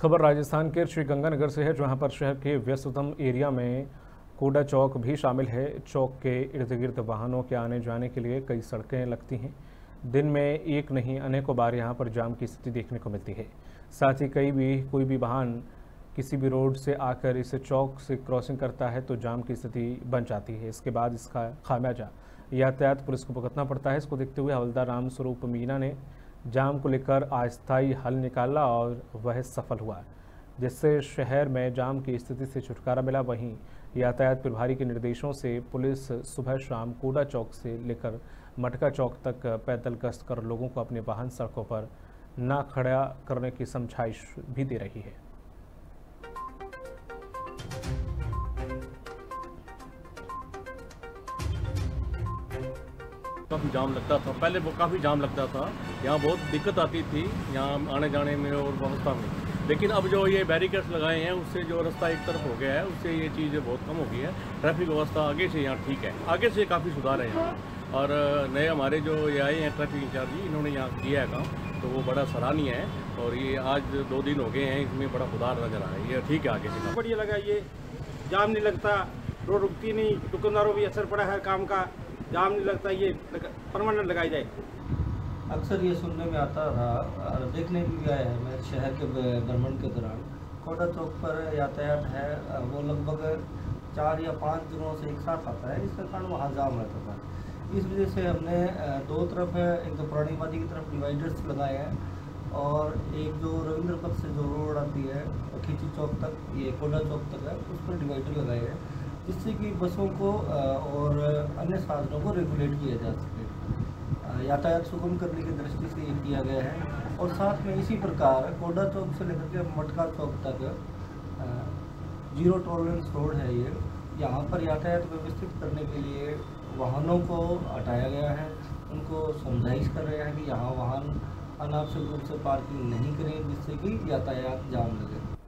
खबर राजस्थान के श्रीगंगानगर से है, जहाँ पर शहर के व्यस्ततम एरिया में कोडा चौक भी शामिल है। चौक के इर्द गिर्द वाहनों के आने जाने के लिए कई सड़कें लगती हैं। दिन में एक नहीं, अनेकों बार यहाँ पर जाम की स्थिति देखने को मिलती है। साथ ही कई भी, कोई भी वाहन किसी भी रोड से आकर इस चौक से क्रॉसिंग करता है तो जाम की स्थिति बन जाती है। इसके बाद इसका खामियाजा यातायात पुलिस को भुगतना पड़ता है। इसको देखते हुए हवलदार राम स्वरूप मीना ने जाम को लेकर अस्थायी हल निकाला और वह सफल हुआ, जिससे शहर में जाम की स्थिति से छुटकारा मिला। वहीं यातायात प्रभारी के निर्देशों से पुलिस सुबह शाम कोडा चौक से लेकर मटका चौक तक पैदल गश्त कर लोगों को अपने वाहन सड़कों पर ना खड़ा करने की समझाइश भी दे रही है। काफ़ी जाम लगता था। पहले वो काफ़ी जाम लगता था। यहाँ बहुत दिक्कत आती थी, यहाँ आने जाने में और व्यवस्था में। लेकिन अब जो ये बैरिकेड्स लगाए हैं, उससे जो रास्ता एक तरफ़ हो गया है, उससे ये चीज़ बहुत कम हो गई है। ट्रैफ़िक व्यवस्था आगे से यहाँ ठीक है। आगे से काफ़ी सुधार है यहाँ। और नए हमारे जो ये आए हैं ट्रैफ़िक इंचार्ज जी, इन्होंने यहाँ किया है काम तो वो बड़ा सराहनीय है। और ये आज दो दिन हो गए हैं, इसमें बड़ा सुधार नज़र आ रहा है। ये ठीक है आगे से बढ़िया लगा ये। जाम नहीं लगता, रोड रुकती नहीं, दुकानदारों भी असर पड़ा है काम का। जाम नहीं लगता ये परमानेंट लगाई जाए। अक्सर ये सुनने में आता रहा, और देखने भी गया है, मैं शहर के भ्रमण के दौरान। कोटा चौक पर यातायात है वो लगभग चार या पाँच दिनों से एक साथ आता है, इसके कारण वहाँ जाम रहता था। इस वजह से हमने दो तरफ़, एक तो पुरानीवादी की तरफ़ डिवाइडर्स लगाए हैं, और एक जो रविंद्र पथ से जो रोड आती है खींची चौक तक, ये कोटा चौक तक है, उस पर डिवाइडर लगाए हैं। जिससे कि बसों को और अन्य साधनों को रेगुलेट किया जा सके। यातायात सुगम करने की दृष्टि से ये किया गया है। और साथ में इसी प्रकार कोडा चौक से लेकर के मटका चौक तक ज़ीरो टॉलरेंस रोड है ये। यहाँ पर यातायात व्यवस्थित करने के लिए वाहनों को हटाया गया है। उनको समझाइश कर रहे हैं कि यहाँ वाहन अनावश्यक रूप से पार्किंग नहीं करें, जिससे कि यातायात जाम लगे।